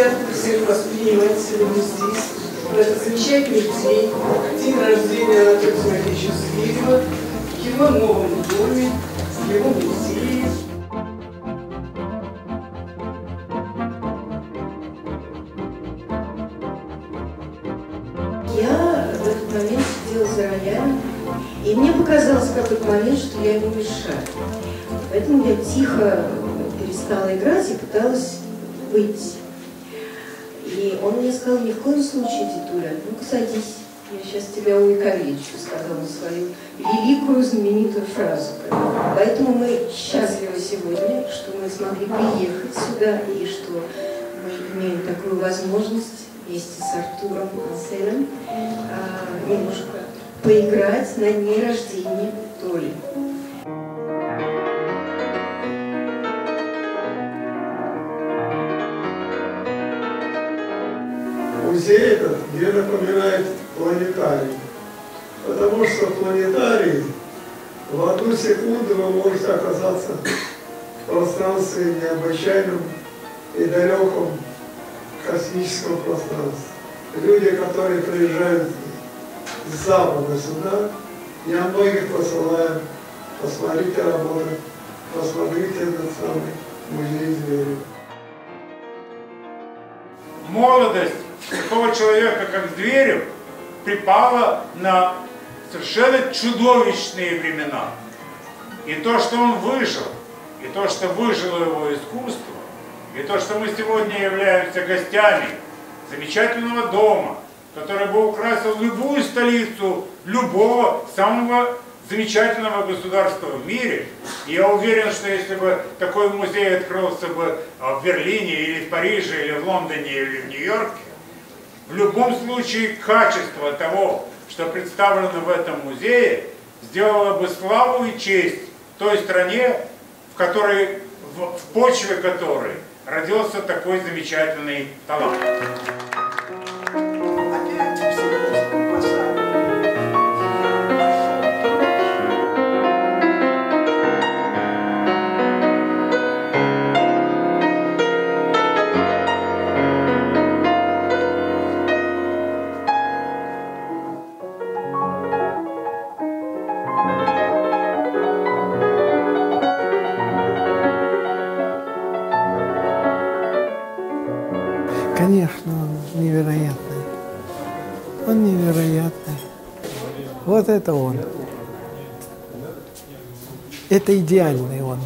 приятно всех вас принимать сегодня здесь, в этот замечательный день, день рождения Анатолия Тимофеевича Зверева, в его новом доме, в его музее. Я в этот момент сидела за роялем, и мне показалось в какой-то момент, что я ему мешаю. Поэтому я тихо перестала играть и пыталась выйти. И он мне сказал, ни в коем случае, Титуля, ну-ка садись, я сейчас тебя увековечу, сказал он свою великую знаменитую фразу. Поэтому мы счастливы сегодня, что мы смогли приехать сюда и что мы имеем такую возможность вместе с Артуром Анселем а, немножко поиграть на дне рождения Толи. Музей этот мне напоминает планетарий, потому что в планетарии в одну секунду вы можете оказаться в пространстве необычайном и далеком космическом пространстве. Люди, которые приезжают с запада сюда, я многих посылаю, посмотрите работы, посмотрите этот самый музей зверей. молодость такого человека, как Зверев, припала на совершенно чудовищные времена. И то, что он выжил, и то, что выжило его искусство, и то, что мы сегодня являемся гостями замечательного дома, который бы украсил любую столицу любого самого замечательного государства в мире. И я уверен, что если бы такой музей открылся бы в Берлине, или в Париже, или в Лондоне, или в Нью-Йорке, в любом случае качество того, что представлено в этом музее, сделало бы славу и честь той стране, в которой, в, в почве которой родился такой замечательный талант. Конечно, он невероятный. Он невероятный. Вот это он. Это идеальный он.